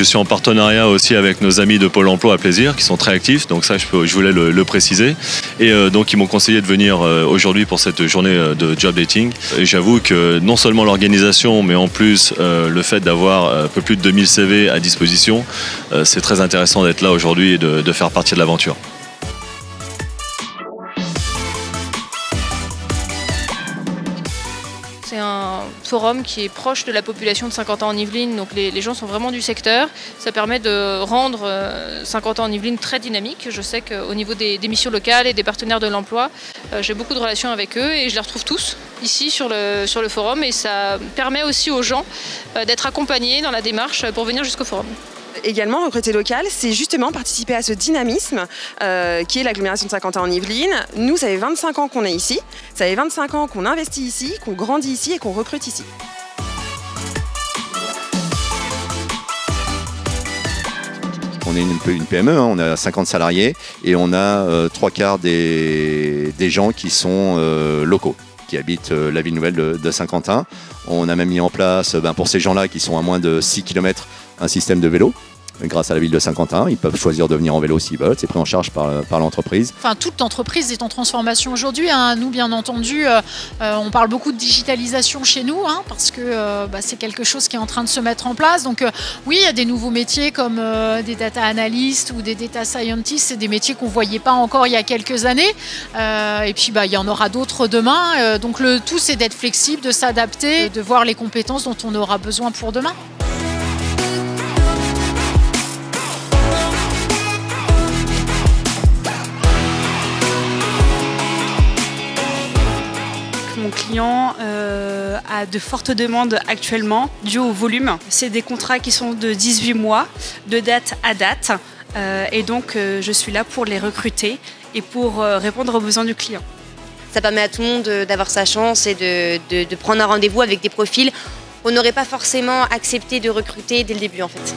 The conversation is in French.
Je suis en partenariat aussi avec nos amis de Pôle emploi à Plaisir qui sont très actifs, donc ça je, voulais le, préciser. Et euh, donc ils m'ont conseillé de venir euh, aujourd'hui pour cette journée euh, de job dating. Et j'avoue que non seulement l'organisation, mais en plus le fait d'avoir un peu plus de 2000 CV à disposition, c'est très intéressant d'être là aujourd'hui et de faire partie de l'aventure. C'est un forum qui est proche de la population de 50 ans en Yvelines, donc les, gens sont vraiment du secteur. Ça permet de rendre 50 euh, ans en Yvelines très dynamique. Je sais qu'au niveau des, missions locales et des partenaires de l'emploi, euh, j'ai beaucoup de relations avec eux et je les retrouve tous ici sur le, forum et ça permet aussi aux gens euh, d'être accompagnés dans la démarche pour venir jusqu'au forum également, recruter local, c'est justement participer à ce dynamisme euh, qui est l'agglomération de Saint-Quentin en Yvelines. Nous, ça fait 25 ans qu'on est ici, ça fait 25 ans qu'on investit ici, qu'on grandit ici et qu'on recrute ici. On est une, PME, hein, on a 50 salariés et on a euh, trois quarts des, gens qui sont euh, locaux qui habitent la ville nouvelle de, Saint-Quentin. On a même mis en place, ben, pour ces gens-là qui sont à moins de 6 km, un système de vélo grâce à la ville de Saint-Quentin. Ils peuvent choisir de venir en vélo s'ils veulent. C'est pris en charge par, par l'entreprise. Enfin, toute entreprise est en transformation aujourd'hui. Hein. Nous, bien entendu, euh, euh, on parle beaucoup de digitalisation chez nous hein, parce que euh, bah, c'est quelque chose qui est en train de se mettre en place. Donc, oui, il y a des nouveaux métiers comme des data analystes ou des data scientists. C'est des métiers qu'on ne voyait pas encore il y a quelques années. et puis, bah, il y en aura d'autres demain. donc, le tout, c'est d'être flexible, de s'adapter, de voir les compétences dont on aura besoin pour demain. Mon client euh, a de fortes demandes actuellement dû au volume. C'est des contrats qui sont de 18 mois, de date à date. Euh, et donc, euh, je suis là pour les recruter et pour répondre aux besoins du client. Ça permet à tout le monde d'avoir sa chance et de, prendre un rendez-vous avec des profils qu'on n'aurait pas forcément accepté de recruter dès le début en fait.